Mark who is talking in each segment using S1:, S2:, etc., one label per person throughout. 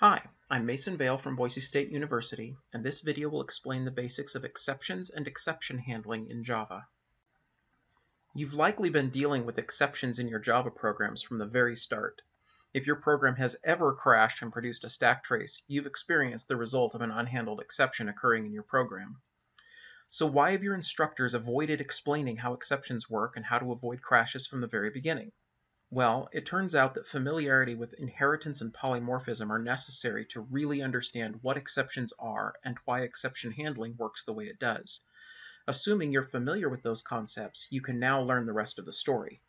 S1: Hi, I'm Mason Vail from Boise State University, and this video will explain the basics of exceptions and exception handling in Java. You've likely been dealing with exceptions in your Java programs from the very start. If your program has ever crashed and produced a stack trace, you've experienced the result of an unhandled exception occurring in your program. So why have your instructors avoided explaining how exceptions work and how to avoid crashes from the very beginning? Well, it turns out that familiarity with inheritance and polymorphism are necessary to really understand what exceptions are and why exception handling works the way it does. Assuming you're familiar with those concepts, you can now learn the rest of the story.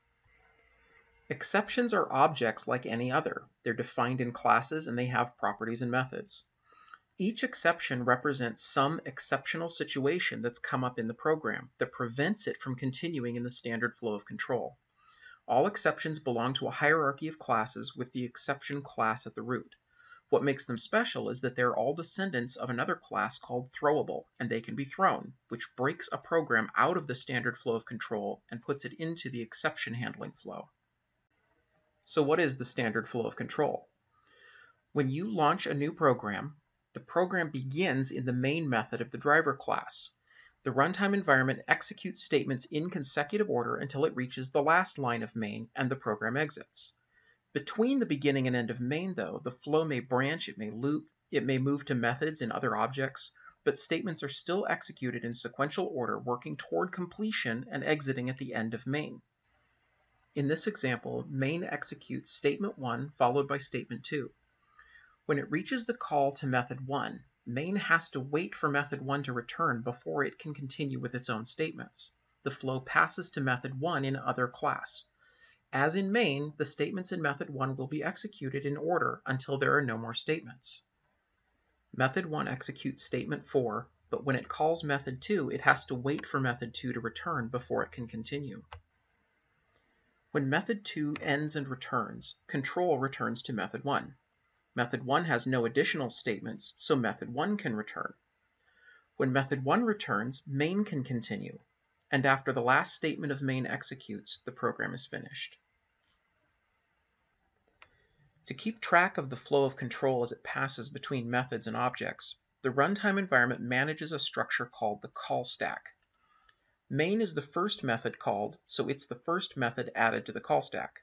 S1: Exceptions are objects like any other. They're defined in classes and they have properties and methods. Each exception represents some exceptional situation that's come up in the program that prevents it from continuing in the standard flow of control. All exceptions belong to a hierarchy of classes with the exception class at the root. What makes them special is that they're all descendants of another class called throwable, and they can be thrown, which breaks a program out of the standard flow of control and puts it into the exception handling flow. So what is the standard flow of control? When you launch a new program, the program begins in the main method of the driver class. The runtime environment executes statements in consecutive order until it reaches the last line of main and the program exits. Between the beginning and end of main, though, the flow may branch, it may loop, it may move to methods and other objects, but statements are still executed in sequential order, working toward completion and exiting at the end of main. In this example, main executes statement 1 followed by statement 2. When it reaches the call to method 1, main has to wait for method 1 to return before it can continue with its own statements. The flow passes to method 1 in other class. As in main, the statements in method 1 will be executed in order until there are no more statements. Method 1 executes statement 4, but when it calls method 2, it has to wait for method 2 to return before it can continue. When method 2 ends and returns, control returns to method 1. Method 1 has no additional statements, so method 1 can return. When method 1 returns, main can continue, and after the last statement of main executes, the program is finished. To keep track of the flow of control as it passes between methods and objects, the runtime environment manages a structure called the call stack. Main is the first method called, so it's the first method added to the call stack.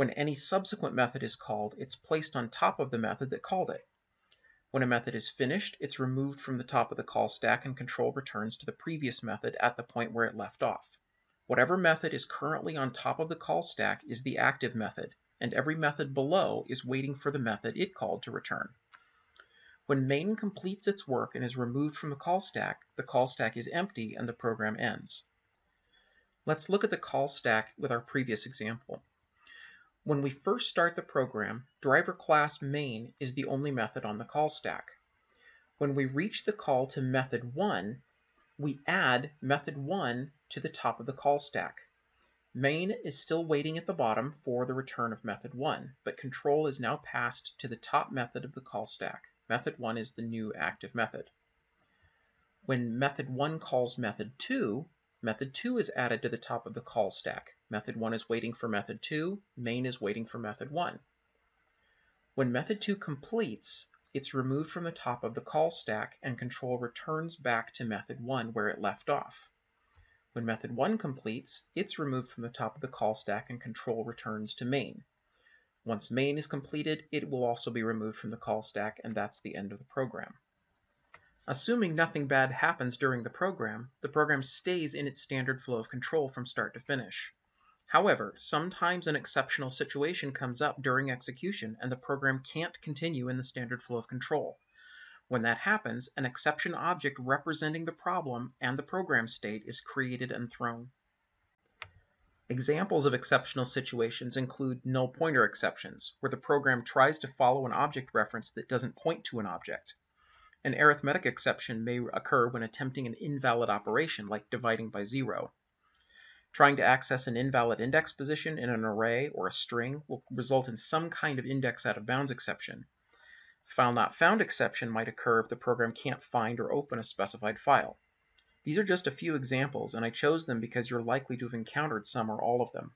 S1: When any subsequent method is called, it's placed on top of the method that called it. When a method is finished, it's removed from the top of the call stack and control returns to the previous method at the point where it left off. Whatever method is currently on top of the call stack is the active method, and every method below is waiting for the method it called to return. When main completes its work and is removed from the call stack, the call stack is empty and the program ends. Let's look at the call stack with our previous example. When we first start the program, driver class main is the only method on the call stack. When we reach the call to method 1, we add method 1 to the top of the call stack. Main is still waiting at the bottom for the return of method 1, but control is now passed to the top method of the call stack. Method 1 is the new active method. When method 1 calls method 2, Method 2 is added to the top of the call stack. Method 1 is waiting for method 2, main is waiting for method 1. When method 2 completes, it's removed from the top of the call stack and control returns back to method 1 where it left off. When method 1 completes, it's removed from the top of the call stack and control returns to main. Once main is completed, it will also be removed from the call stack and that's the end of the program. Assuming nothing bad happens during the program, the program stays in its standard flow of control from start to finish. However, sometimes an exceptional situation comes up during execution and the program can't continue in the standard flow of control. When that happens, an exception object representing the problem and the program state is created and thrown. Examples of exceptional situations include null pointer exceptions, where the program tries to follow an object reference that doesn't point to an object. An arithmetic exception may occur when attempting an invalid operation like dividing by zero. Trying to access an invalid index position in an array or a string will result in some kind of index out of bounds exception. File not found exception might occur if the program can't find or open a specified file. These are just a few examples, and I chose them because you're likely to have encountered some or all of them.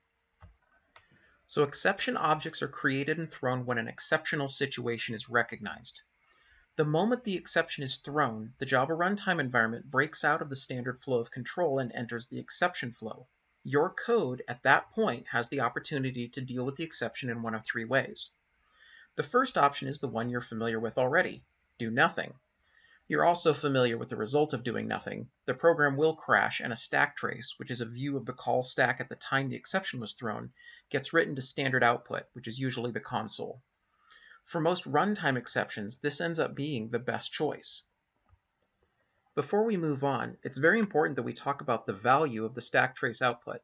S1: So exception objects are created and thrown when an exceptional situation is recognized. The moment the exception is thrown, the Java runtime environment breaks out of the standard flow of control and enters the exception flow. Your code at that point has the opportunity to deal with the exception in one of three ways. The first option is the one you're familiar with already, do nothing. You're also familiar with the result of doing nothing. The program will crash and a stack trace, which is a view of the call stack at the time the exception was thrown, gets written to standard output, which is usually the console. For most runtime exceptions, this ends up being the best choice. Before we move on, it's very important that we talk about the value of the stack trace output.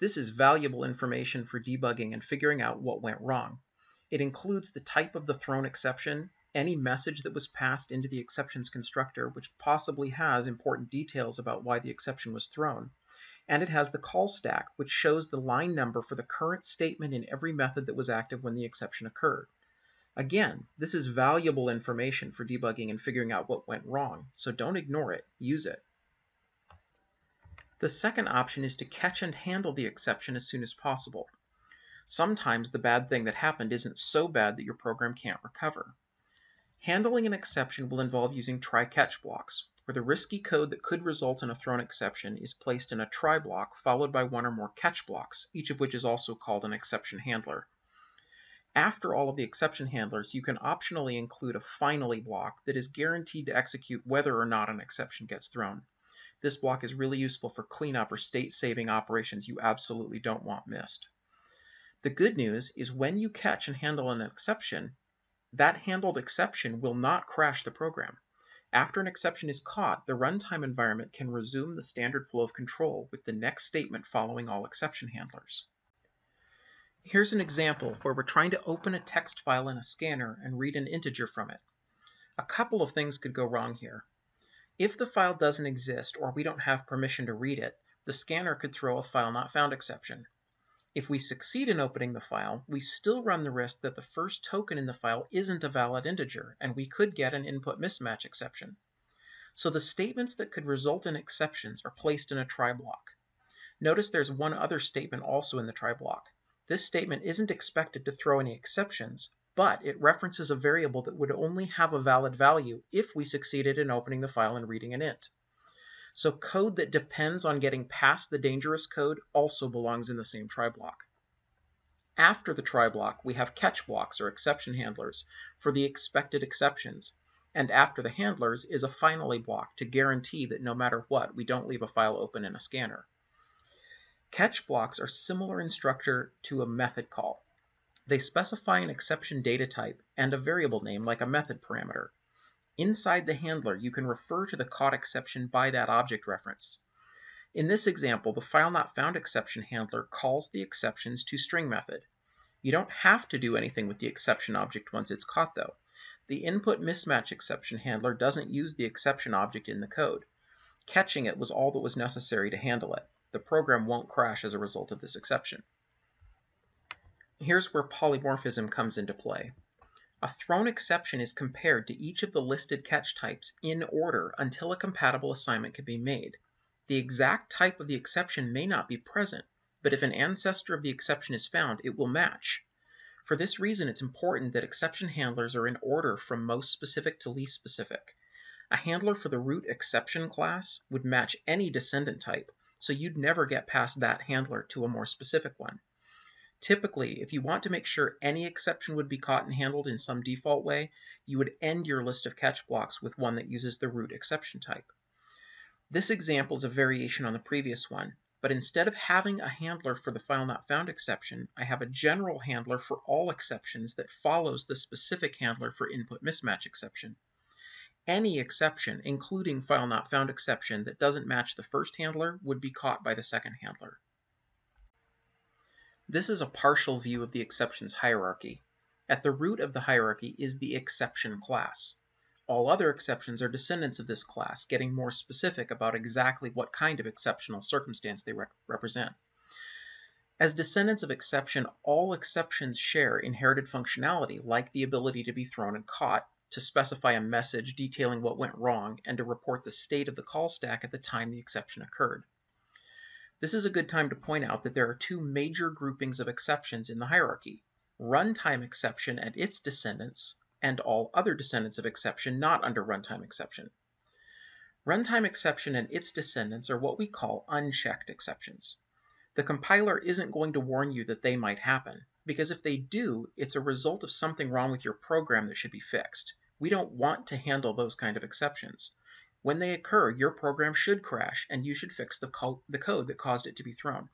S1: This is valuable information for debugging and figuring out what went wrong. It includes the type of the thrown exception, any message that was passed into the exceptions constructor, which possibly has important details about why the exception was thrown, and it has the call stack, which shows the line number for the current statement in every method that was active when the exception occurred. Again, this is valuable information for debugging and figuring out what went wrong, so don't ignore it, use it. The second option is to catch and handle the exception as soon as possible. Sometimes the bad thing that happened isn't so bad that your program can't recover. Handling an exception will involve using try-catch blocks, where the risky code that could result in a thrown exception is placed in a try block followed by one or more catch blocks, each of which is also called an exception handler. After all of the exception handlers, you can optionally include a finally block that is guaranteed to execute whether or not an exception gets thrown. This block is really useful for cleanup or state-saving operations you absolutely don't want missed. The good news is when you catch and handle an exception, that handled exception will not crash the program. After an exception is caught, the runtime environment can resume the standard flow of control with the next statement following all exception handlers. Here's an example where we're trying to open a text file in a scanner and read an integer from it. A couple of things could go wrong here. If the file doesn't exist or we don't have permission to read it, the scanner could throw a file not found exception. If we succeed in opening the file, we still run the risk that the first token in the file isn't a valid integer, and we could get an input mismatch exception. So the statements that could result in exceptions are placed in a try block. Notice there's one other statement also in the try block. This statement isn't expected to throw any exceptions, but it references a variable that would only have a valid value if we succeeded in opening the file and reading an int. So code that depends on getting past the dangerous code also belongs in the same try block. After the try block, we have catch blocks or exception handlers for the expected exceptions, and after the handlers is a finally block to guarantee that no matter what, we don't leave a file open in a scanner. Catch blocks are similar in structure to a method call. They specify an exception data type and a variable name like a method parameter. Inside the handler, you can refer to the caught exception by that object reference. In this example, the file not found exception handler calls the exceptions to string method. You don't have to do anything with the exception object once it's caught though. The input mismatch exception handler doesn't use the exception object in the code. Catching it was all that was necessary to handle it the program won't crash as a result of this exception. Here's where polymorphism comes into play. A thrown exception is compared to each of the listed catch types in order until a compatible assignment can be made. The exact type of the exception may not be present, but if an ancestor of the exception is found, it will match. For this reason, it's important that exception handlers are in order from most specific to least specific. A handler for the root exception class would match any descendant type, so you'd never get past that handler to a more specific one. Typically, if you want to make sure any exception would be caught and handled in some default way, you would end your list of catch blocks with one that uses the root exception type. This example is a variation on the previous one, but instead of having a handler for the file not found exception, I have a general handler for all exceptions that follows the specific handler for input mismatch exception. Any exception, including file not found exception, that doesn't match the first handler would be caught by the second handler. This is a partial view of the exceptions hierarchy. At the root of the hierarchy is the exception class. All other exceptions are descendants of this class, getting more specific about exactly what kind of exceptional circumstance they represent. As descendants of exception, all exceptions share inherited functionality, like the ability to be thrown and caught, to specify a message detailing what went wrong and to report the state of the call stack at the time the exception occurred. This is a good time to point out that there are two major groupings of exceptions in the hierarchy, runtime exception and its descendants, and all other descendants of exception not under runtime exception. Runtime exception and its descendants are what we call unchecked exceptions. The compiler isn't going to warn you that they might happen, because if they do, it's a result of something wrong with your program that should be fixed. We don't want to handle those kind of exceptions. When they occur, your program should crash and you should fix the, co the code that caused it to be thrown.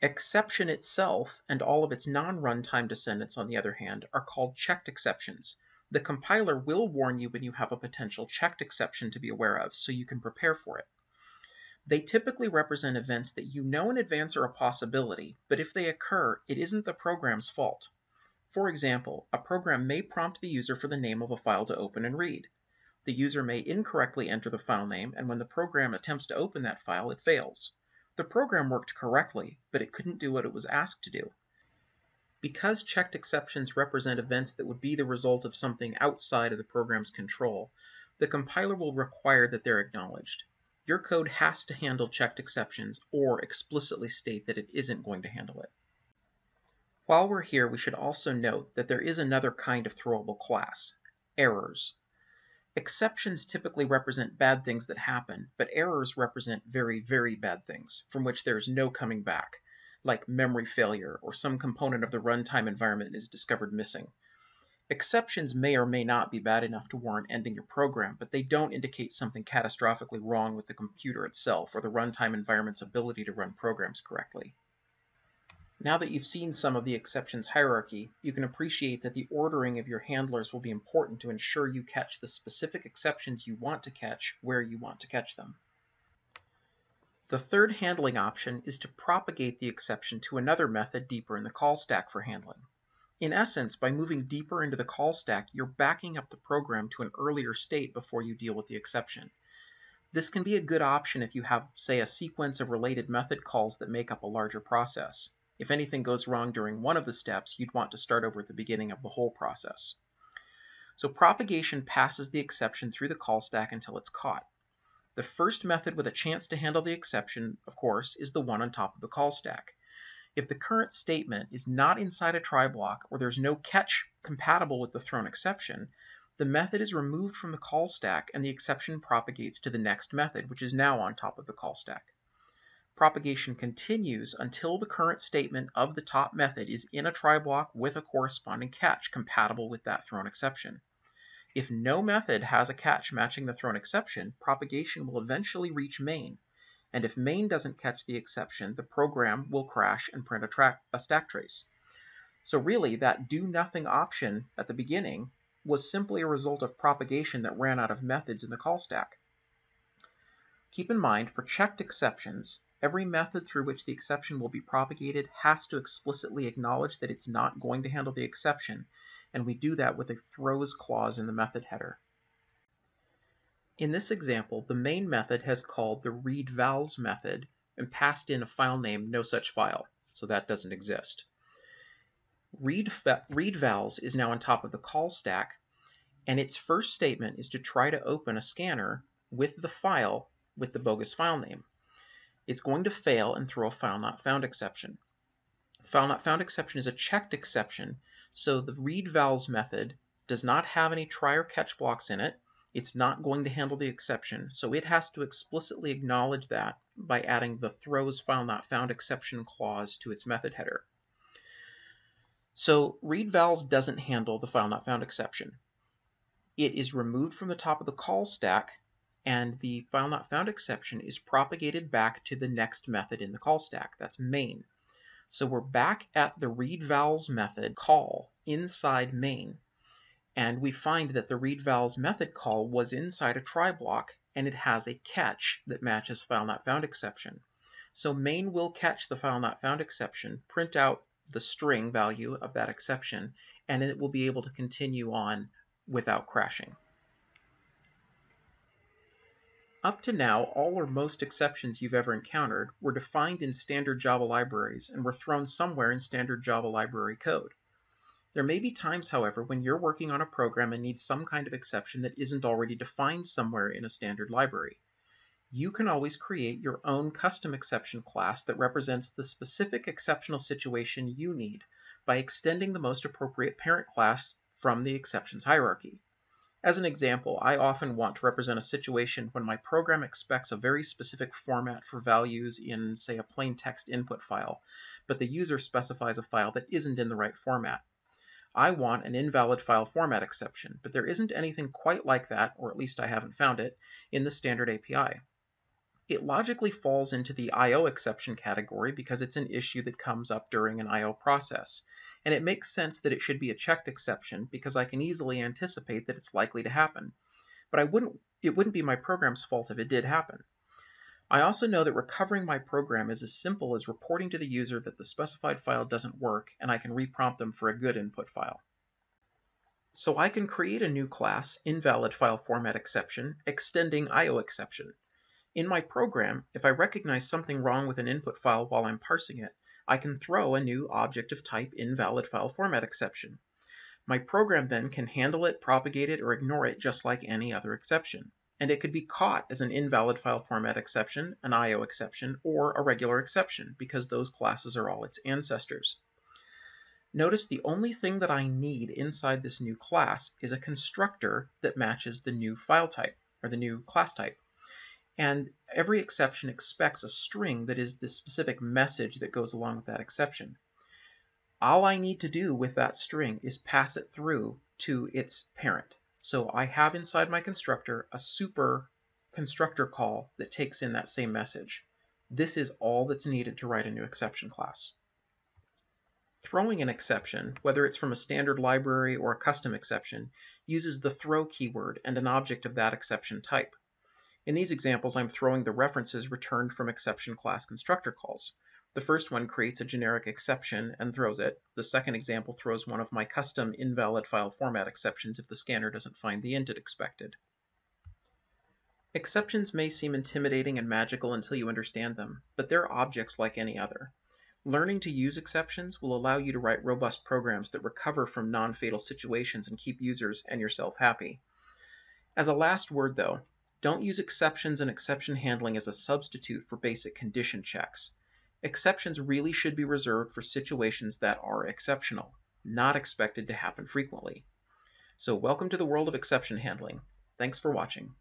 S1: Exception itself and all of its non-runtime descendants, on the other hand, are called checked exceptions. The compiler will warn you when you have a potential checked exception to be aware of, so you can prepare for it. They typically represent events that you know in advance are a possibility, but if they occur, it isn't the program's fault. For example, a program may prompt the user for the name of a file to open and read. The user may incorrectly enter the file name, and when the program attempts to open that file, it fails. The program worked correctly, but it couldn't do what it was asked to do. Because checked exceptions represent events that would be the result of something outside of the program's control, the compiler will require that they're acknowledged. Your code has to handle checked exceptions or explicitly state that it isn't going to handle it. While we're here, we should also note that there is another kind of throwable class, errors. Exceptions typically represent bad things that happen, but errors represent very, very bad things from which there is no coming back, like memory failure or some component of the runtime environment is discovered missing. Exceptions may or may not be bad enough to warrant ending your program, but they don't indicate something catastrophically wrong with the computer itself or the runtime environment's ability to run programs correctly. Now that you've seen some of the exceptions hierarchy, you can appreciate that the ordering of your handlers will be important to ensure you catch the specific exceptions you want to catch where you want to catch them. The third handling option is to propagate the exception to another method deeper in the call stack for handling. In essence, by moving deeper into the call stack, you're backing up the program to an earlier state before you deal with the exception. This can be a good option if you have, say, a sequence of related method calls that make up a larger process. If anything goes wrong during one of the steps, you'd want to start over at the beginning of the whole process. So propagation passes the exception through the call stack until it's caught. The first method with a chance to handle the exception, of course, is the one on top of the call stack. If the current statement is not inside a try block or there's no catch compatible with the thrown exception, the method is removed from the call stack and the exception propagates to the next method, which is now on top of the call stack propagation continues until the current statement of the top method is in a try block with a corresponding catch compatible with that thrown exception. If no method has a catch matching the thrown exception, propagation will eventually reach main. And if main doesn't catch the exception, the program will crash and print a, a stack trace. So really, that do nothing option at the beginning was simply a result of propagation that ran out of methods in the call stack. Keep in mind, for checked exceptions, Every method through which the exception will be propagated has to explicitly acknowledge that it's not going to handle the exception, and we do that with a throws clause in the method header. In this example, the main method has called the readvals method and passed in a file name no such file, so that doesn't exist. Read, readvals is now on top of the call stack, and its first statement is to try to open a scanner with the file with the bogus file name it's going to fail and throw a file not found exception. File not found exception is a checked exception, so the readvals method does not have any try or catch blocks in it. It's not going to handle the exception, so it has to explicitly acknowledge that by adding the throws file not found exception clause to its method header. So readvals doesn't handle the file not found exception. It is removed from the top of the call stack and the file not found exception is propagated back to the next method in the call stack. That's main. So we're back at the readvals method call inside main. And we find that the readvals method call was inside a try block and it has a catch that matches file not found exception. So main will catch the file not found exception, print out the string value of that exception, and it will be able to continue on without crashing. Up to now, all or most exceptions you've ever encountered were defined in standard Java libraries and were thrown somewhere in standard Java library code. There may be times, however, when you're working on a program and need some kind of exception that isn't already defined somewhere in a standard library. you can always create your own custom exception class that represents the specific exceptional situation you need by extending the most appropriate parent class from the exceptions hierarchy. As an example, I often want to represent a situation when my program expects a very specific format for values in, say, a plain text input file, but the user specifies a file that isn't in the right format. I want an invalid file format exception, but there isn't anything quite like that, or at least I haven't found it, in the standard API. It logically falls into the I.O. exception category because it's an issue that comes up during an I.O. process, and it makes sense that it should be a checked exception because I can easily anticipate that it's likely to happen. But I wouldn't, it wouldn't be my program's fault if it did happen. I also know that recovering my program is as simple as reporting to the user that the specified file doesn't work and I can reprompt them for a good input file. So I can create a new class, invalid file format exception, extending IO exception. In my program, if I recognize something wrong with an input file while I'm parsing it, I can throw a new object of type invalid file format exception. My program then can handle it, propagate it, or ignore it just like any other exception. And it could be caught as an invalid file format exception, an IO exception, or a regular exception, because those classes are all its ancestors. Notice the only thing that I need inside this new class is a constructor that matches the new file type, or the new class type. And every exception expects a string that is the specific message that goes along with that exception. All I need to do with that string is pass it through to its parent. So I have inside my constructor a super constructor call that takes in that same message. This is all that's needed to write a new exception class. Throwing an exception, whether it's from a standard library or a custom exception, uses the throw keyword and an object of that exception type. In these examples, I'm throwing the references returned from exception class constructor calls. The first one creates a generic exception and throws it. The second example throws one of my custom invalid file format exceptions if the scanner doesn't find the int it expected. Exceptions may seem intimidating and magical until you understand them, but they're objects like any other. Learning to use exceptions will allow you to write robust programs that recover from non-fatal situations and keep users and yourself happy. As a last word though, don't use exceptions and exception handling as a substitute for basic condition checks. Exceptions really should be reserved for situations that are exceptional, not expected to happen frequently. So welcome to the world of exception handling. Thanks for watching.